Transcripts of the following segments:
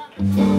I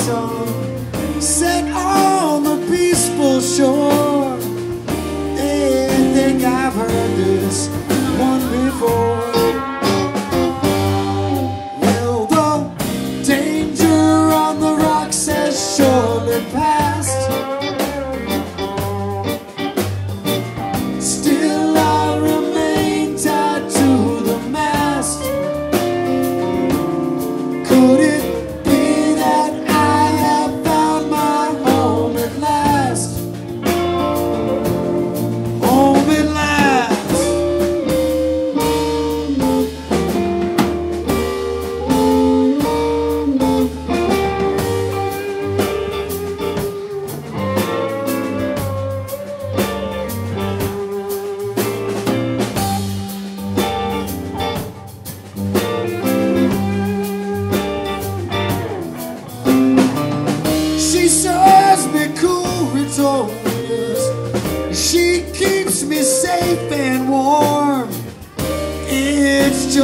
song? Set on oh,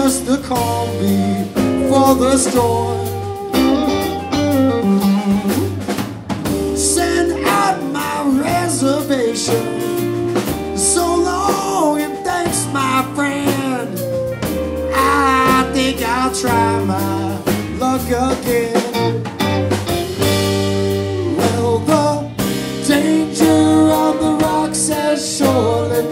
just the calm before the storm. Send out my reservation. So long and thanks, my friend. I think I'll try my luck again. Well, the danger on the rocks has surely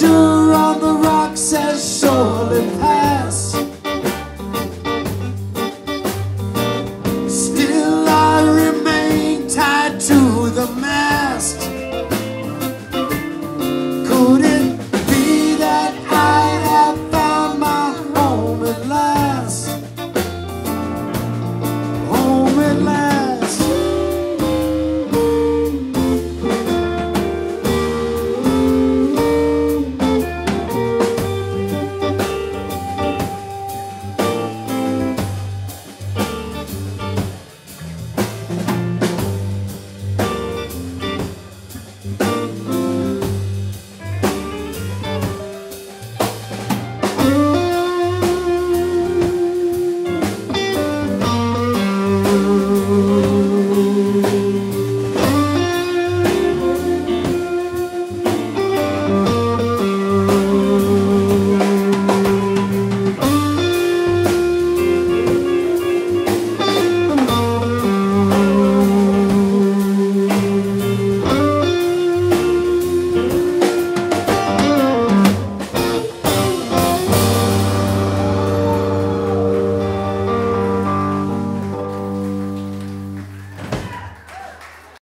danger on the rocks has surely passed.